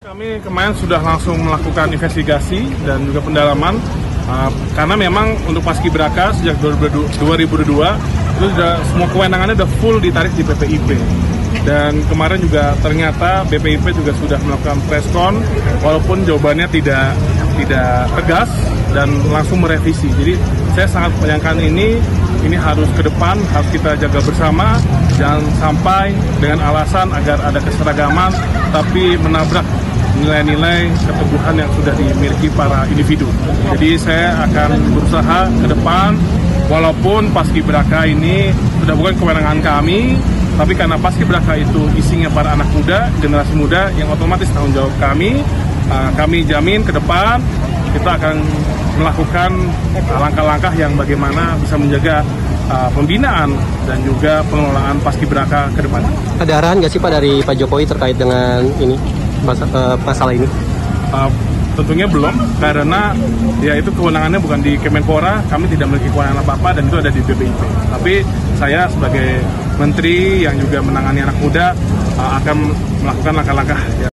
Kami kemarin sudah langsung melakukan investigasi dan juga pendalaman uh, karena memang untuk Paskibraka sejak 2002 itu sudah semua kewenangannya sudah full ditarik di BPIP dan kemarin juga ternyata BPIP juga sudah melakukan preskon walaupun jawabannya tidak tidak tegas dan langsung merevisi. Jadi saya sangat menyayangkan ini ini harus ke depan harus kita jaga bersama jangan sampai dengan alasan agar ada keseragaman tapi menabrak nilai-nilai keteguhan yang sudah dimiliki para individu. Jadi saya akan berusaha ke depan, walaupun paskibraka ini sudah bukan kewenangan kami, tapi karena paskibraka itu isinya para anak muda, generasi muda yang otomatis tanggung jawab kami, uh, kami jamin ke depan kita akan melakukan langkah-langkah yang bagaimana bisa menjaga uh, pembinaan dan juga pengelolaan paskibraka ke depan. Ada arahan nggak sih Pak dari Pak Jokowi terkait dengan ini masalah, masalah ini? Uh, tentunya belum karena ya itu kewenangannya bukan di Kemenpora kami tidak memiliki kewenangan apa apa dan itu ada di BPIP tapi saya sebagai menteri yang juga menangani anak muda uh, akan melakukan langkah-langkah ya,